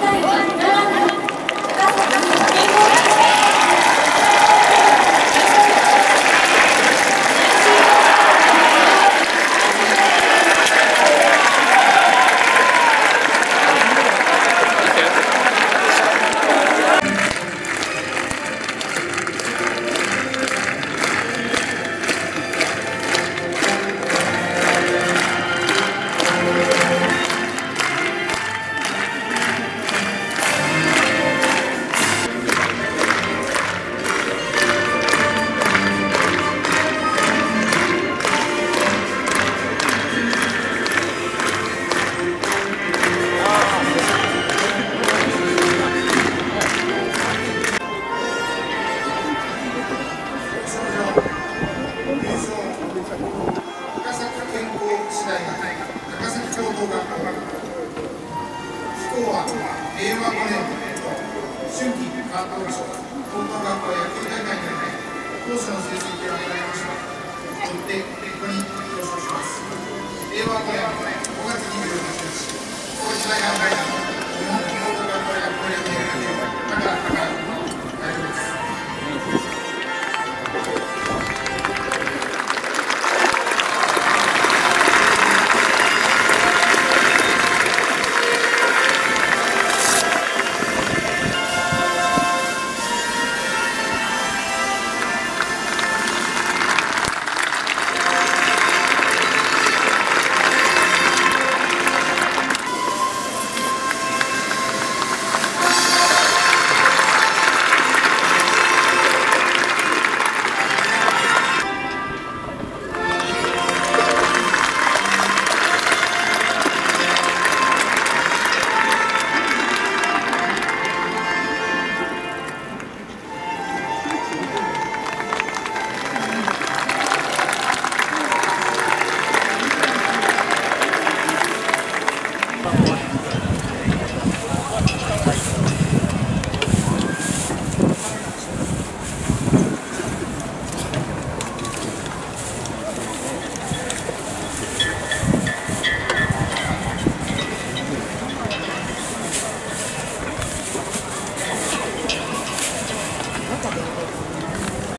ご覧のように10 5年春季関東省高等学校野球大会において当初の成績が挙げられましたよってここに表彰します令和5年5月28日高知大学会談